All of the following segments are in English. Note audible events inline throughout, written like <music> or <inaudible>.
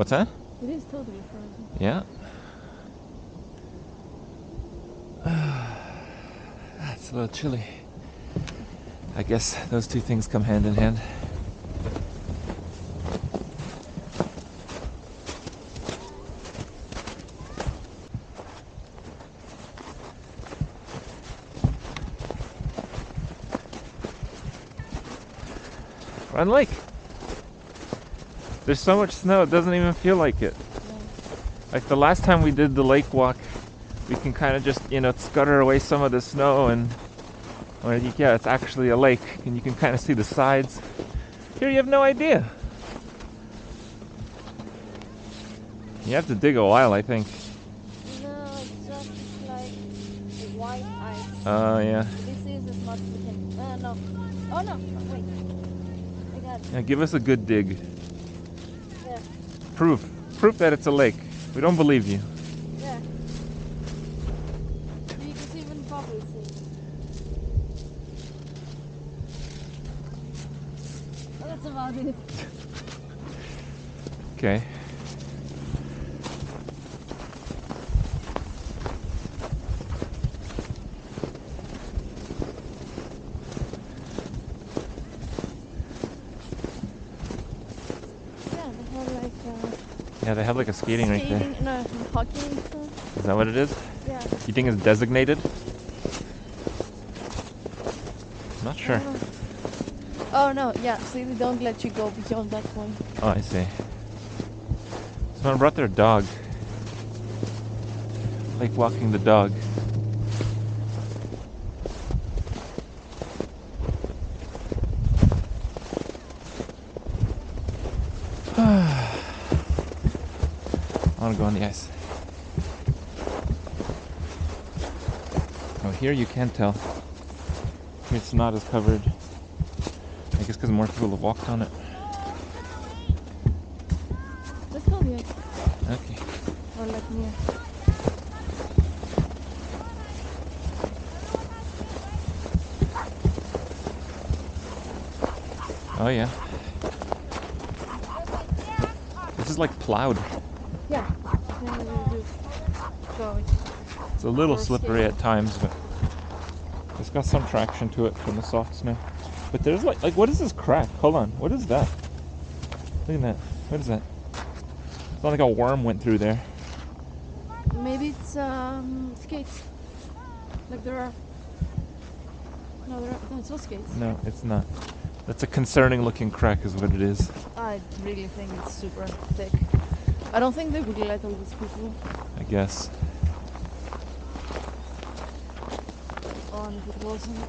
What's that? It is totally frozen. Yeah. <sighs> That's a little chilly. I guess those two things come hand in hand. Run Lake. There's so much snow, it doesn't even feel like it. Like the last time we did the lake walk, we can kind of just, you know, scutter away some of the snow and, well, yeah, it's actually a lake and you can kind of see the sides. Here you have no idea. You have to dig a while, I think. No, it's just like white ice. Oh, yeah. This is as much as we can. Uh, no. Oh no! Wait. I got it. Yeah, give us a good dig. Proof. Proof that it's a lake. We don't believe you. Yeah. You can even bubbles in. Oh, that's about it. Okay. Yeah, they have like uh, Yeah, they have like a skating right there. skating, no, hockey and stuff. Is that what it is? Yeah. You think it's designated? Not sure. I don't know. Oh no, yeah, see they don't let you go beyond that point. Oh, I see. Someone brought their dog. Like walking the dog. Want to go on the ice. Oh, here you can tell. Here it's not as covered. I guess because more people have walked on it. Let's go here. Okay. Or like near. Oh yeah. This is like plowed. Yeah. Yeah, we do. It's It's a little slippery at times, but it's got some traction to it from the soft snow. But there's like like what is this crack? Hold on. What is that? Look at that. What is that? It's not like a worm went through there. maybe it's um skates. Like there are. No, there are. No, it's not skates. No, it's not. That's a concerning looking crack is what it is. I really think it's super thick. I don't think they would let all these people I guess. If it wasn't.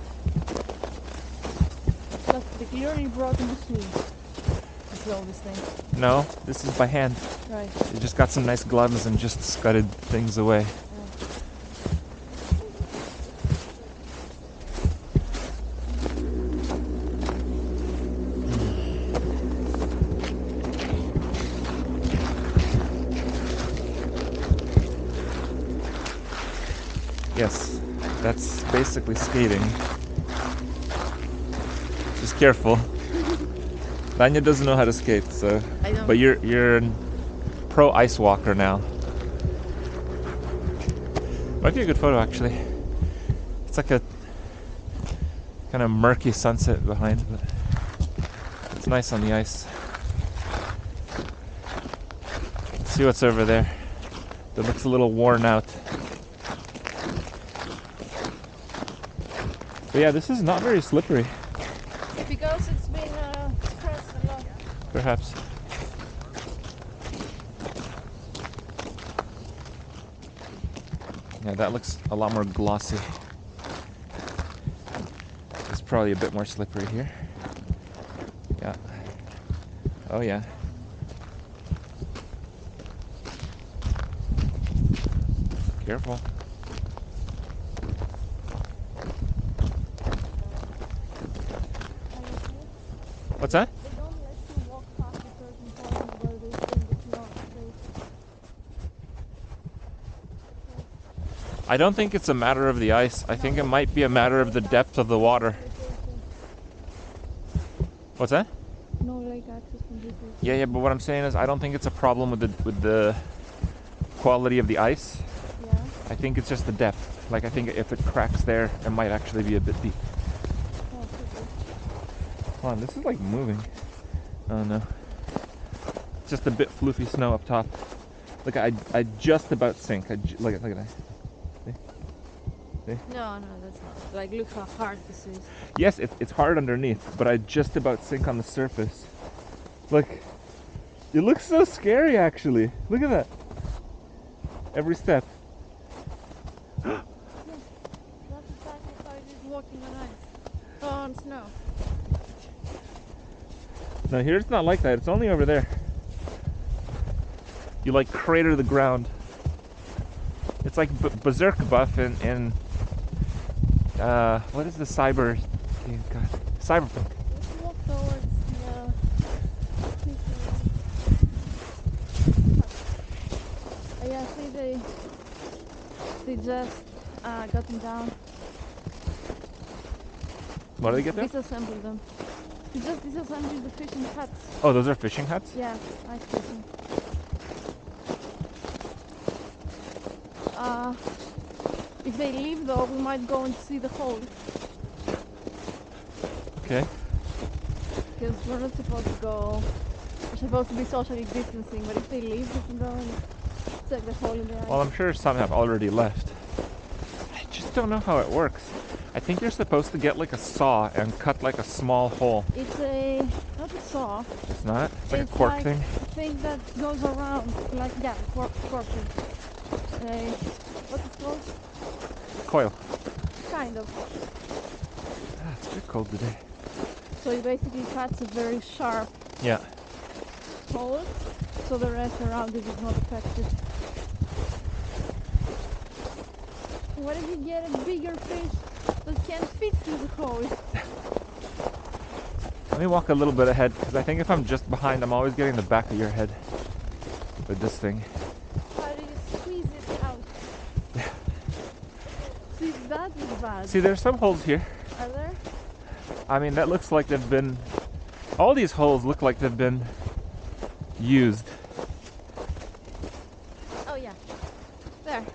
Clearly brought a machine to throw this thing. No, this is by hand. Right. They just got some nice gloves and just scudded things away. Yes, that's basically skating. Just careful. Rania doesn't know how to skate, so but you're you're a pro ice walker now. Might be a good photo actually. It's like a kind of murky sunset behind, but it's nice on the ice. Let's see what's over there. That looks a little worn out. But yeah, this is not very slippery, Because it's been uh, pressed a lot. perhaps. Yeah, that looks a lot more glossy. It's probably a bit more slippery here. Yeah. Oh yeah. Careful. What's that? They don't let you walk past a certain point where they think it's not that? I don't think it's a matter of the ice. I think it might be a matter of the depth of the water. What's that? No, like make access from this. Yeah, yeah, but what I'm saying is I don't think it's a problem with the with the quality of the ice. Yeah. I think it's just the depth. Like I think if it cracks there, it might actually be a bit deep. Hold on, this is like moving. Oh no. It's just a bit floofy snow up top. Look, I I just about sink. I ju- look at look at that. No, no, that's not. Like, look how hard this is. Yes, it, it's hard underneath, but I just about sink on the surface. Look, it looks so scary actually. Look at that. Every step. That's exactly how it is walking on ice. Oh, on snow. No, here it's not like that. It's only over there. You like crater the ground. It's like b- Berserk Buff and, in uh, what is the cyber? game? God, Cyberpunk. Let's walk towards the. Uh, yeah, see, they. They just uh, got them down. What do they get there? Disassembled them. Just disassembled the fishing huts. Oh, those are fishing huts. Yeah, ice fishing. Uh, if they leave though, we might go and see the hole. Okay. Because we're not supposed to go. We're supposed to be socially distancing, but if they leave, we can go and check the hole in the ice. Well, I'm sure some have already left. I just don't know how it works. I think you're supposed to get like a saw and cut like a small hole. it's a not a saw. It's not. It's like It's a cork like- thing. thing that goes around, like yeah, cork, cork thing. A what's it called? Coil. Kind of. Ah, it's a bit cold today. So it basically cuts a very sharp Yeah. hole, so the rest around it is not affected. What if you get a bigger fish that can fit through the? Let me walk a little bit ahead because I think if I'm just behind, I'm always getting the back of your head with this thing. How do you squeeze it out? See, that is bad. See, there's some holes here. Are there? I mean, that looks like they've been. All these holes look like they've been used. Oh yeah. There.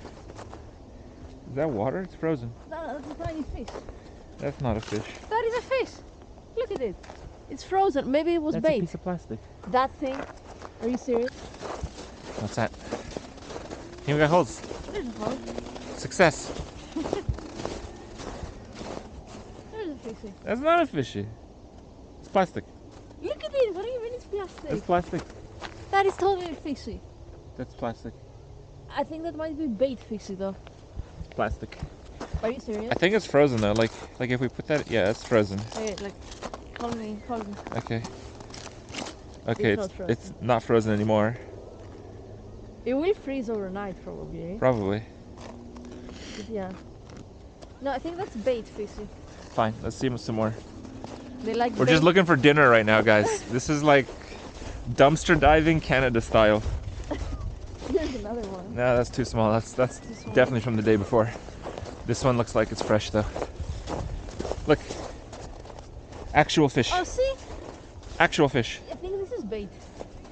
Is that water? It's frozen. That, that's a tiny fish. That's not a fish. That is a fish. Look at it. It's frozen. Maybe it was That's a bait. piece of plastic. That thing. Are you serious? What's that? Here we got holes. There's a hole. Success. <laughs> There's a fishy. That's not a fishy. It's plastic. Look at it. What do you mean it's plastic? It's plastic. That is totally fishy. That's plastic. I think that might be bait fishy though. Plastic. Are you serious? I think it's frozen though. Like, like if we put that, yeah, it's frozen. Wait, like, call me, call me. Okay. Okay, It's it's not it's not frozen anymore. It will freeze overnight probably. eh? Probably. Yeah. No, I think that's bait fishy. Fine. Let's see some more. They like. We're bait. just looking for dinner right now, guys. <laughs> This is like dumpster diving Canada style. <laughs> Here's another one. No, that's too small. That's that's Too small. definitely from the day before. This one looks like it's fresh though. Look. Actual fish. Oh, see? Actual fish. I think this is bait.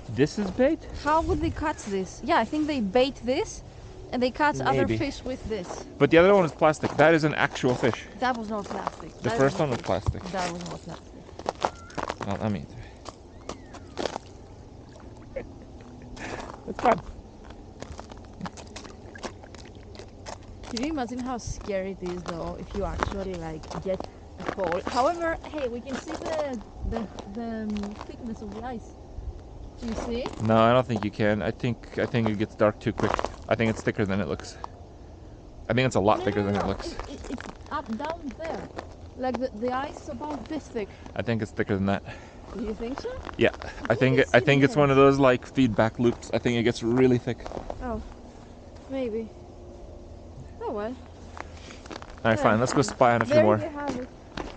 This is bait? How would they catch this? Yeah, I think they bait this, and they catch other fish with this. But the other one is plastic. That is an actual fish. That was not plastic. The That first was one was plastic. That was not plastic. Well, I mean, it's <laughs> fun. Can you imagine how scary it is though if you actually like get a hole? However, hey, we can see the the, the um, thickness of the ice. Do you see? No, I don't think you can. I think I think it gets dark too quick. I think it's thicker than it looks. I think it's a lot no, thicker no, than no, it looks. It, it, it's up down there. Like the, the ice is about this thick. I think it's thicker than that. Do you think so? Yeah, I think I think it's one of those like feedback loops. I think it gets really thick. Oh, maybe. Oh. All right, fine. Let's go spy on a few there more. you have it.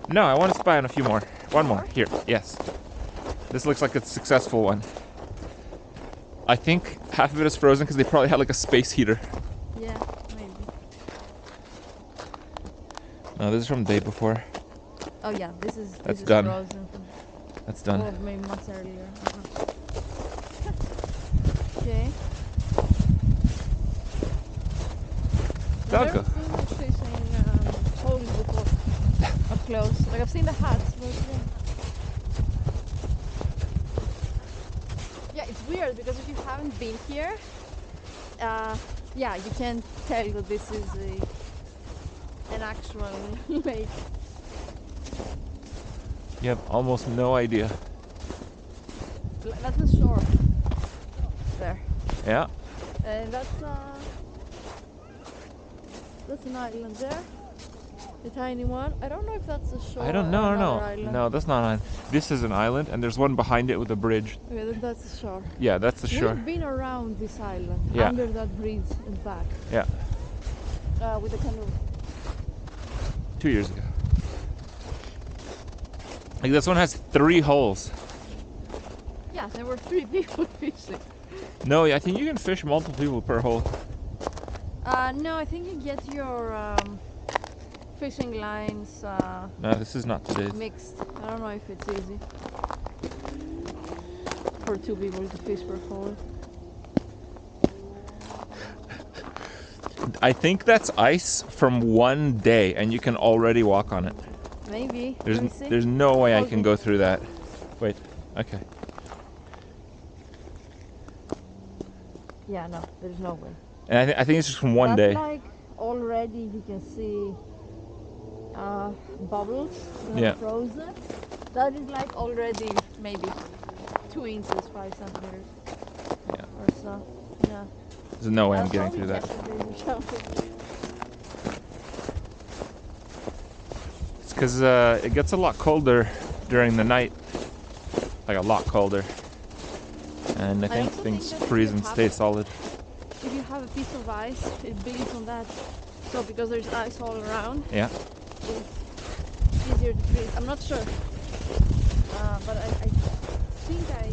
No, I want to spy on a few more. One more. Here. Yes. This looks like a successful one. I think half of it is frozen because they probably had like a space heater. Yeah, maybe. No, this is from the day before. Oh yeah, this is this That's is done. frozen. That's done. Maybe months earlier. Uh-huh. okay. I've never seen um, holes before up close. Like I've seen the hats, but yeah. Yeah, it's weird because if you haven't been here, uh, yeah, you can't tell that this is a an actual <laughs> lake. You have almost no idea. That's the shore. There. Yeah. And that's uh, that's an island there. The tiny one. I don't know if that's a shore. I don't know. No, Island. no, that's not an. This is an island, and there's one behind it with a bridge. Okay, then that's the shore. Yeah, that's the shore. We've been around this island, Yeah. under that bridge and back, Yeah, uh, with the canoe. two years ago. Like this one has three holes. Yeah, there were three <laughs> people fishing. No, I think you can fish multiple people per hole. Uh, no, I think you get your um, fishing lines uh, No, this is not today's. mixed. I don't know if it's easy for two people to fish per hole. I think that's ice from one day, and you can already walk on it. Maybe. There's there's no way I can go through that. Wait. Okay. Yeah, no, there's no way. And I, th- I think it's just from one That's day. like already you can see uh, bubbles Yeah. frozen. That is like already maybe two inches, five centimeters. Yeah. Or so. Yeah. There's no way I'm getting through that. yesterday we counted. It's because uh, it gets a lot colder during the night, like a lot colder. And I I think things think freeze and stay solid. If you have a piece of ice, it builds on that. So because there's ice all around, Yeah. it's easier to freeze. I'm not sure. Uh, but I, I think I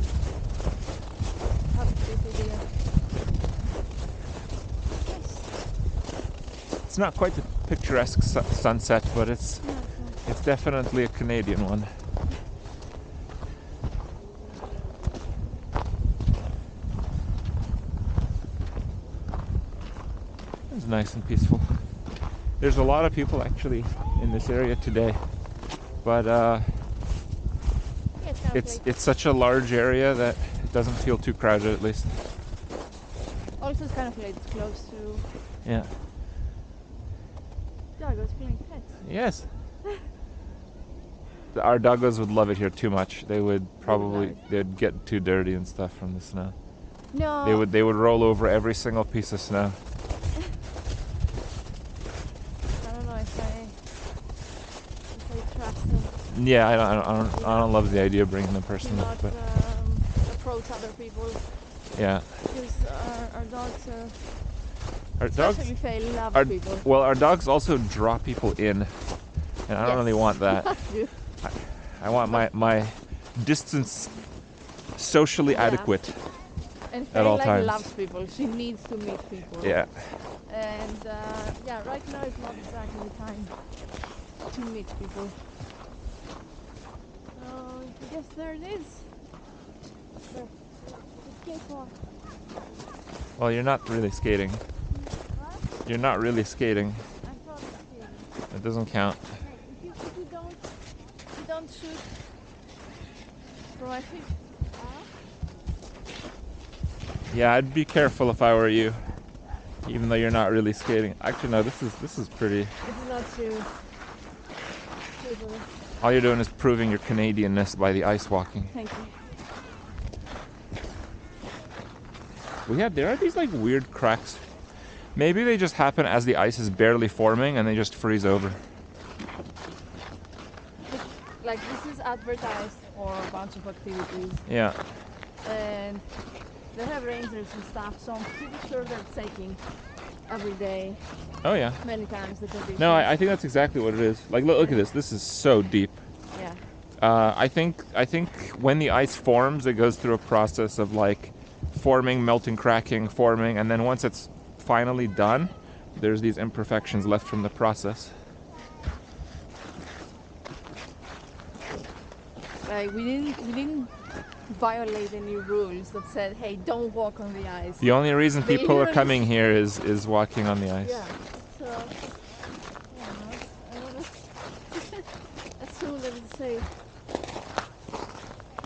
have this idea. Yes. It's not quite the picturesque su- sunset, but it's Yeah, okay. it's definitely a Canadian one. Nice and peaceful. There's a lot of people actually in this area today, but uh, it's it's like, it's such a large area that it doesn't feel too crowded at least. also it's kind of like close to Yeah. doggos playing pets. Yes. <laughs> Our doggos would love it here too much. They would probably they'd get too dirty and stuff from the snow. No. They would they would roll over every single piece of snow. I don't know if I if I trust them Yeah, I don't I don't, I don't, I don't love the idea of bringing the person up, but um, approach other people yeah. because our, our dogs, uh, Our dogs especially if they love our, people. well, our dogs also draw people in. And I don't really want that. <laughs> You- I want my my distance socially Yeah. adequate. and At Fey all like times. loves people. She needs to meet people. Yeah. And uh, yeah, right now is not exactly the time to meet people. Guess there it is. The. Well, you're not really skating. What? You're not really skating. I'm skating. It doesn't count. If you, if you don't, if you don't shoot from my feet, Yeah, I'd be careful if I were you. Even though you're not really skating. Actually, no. This is this is pretty. not too. too. All you're doing is proving your Canadianness by the ice walking. Thank you. We have there are these like weird cracks. Maybe they just happen as the ice is barely forming and they just freeze over. Like this is advertised for a bunch of activities, Yeah. and they have rangers and stuff. So I'm pretty sure they're taking every day, Oh yeah. many times the conditions. No, I, I think that's exactly what it is. Like look, look at this. This is so deep. yeah. Uh, I think I think when the ice forms, it goes through a process of like forming, melting, cracking, forming, and then once it's finally done, there's these imperfections left from the process. Like we didn't we didn't violate any rules that said, "Hey, don't walk on the ice." The only reason They people are coming here is is walking on the ice. Yeah. So, yeah, I don't. <laughs> That's all that it say.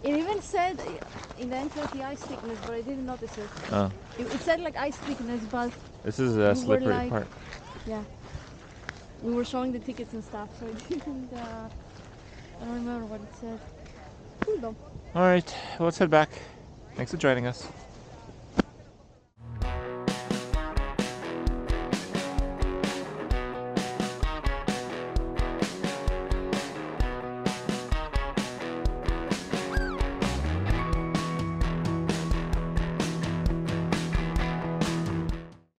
It even said in the entrance the ice thickness, but I didn't notice it. Oh, It, it said like ice thickness, but this is a We slippery like- part. yeah, we were showing the tickets and stuff, so I didn't. Uh, I don't remember what it said. Cool though. All right, well, let's head back. Thanks for joining us.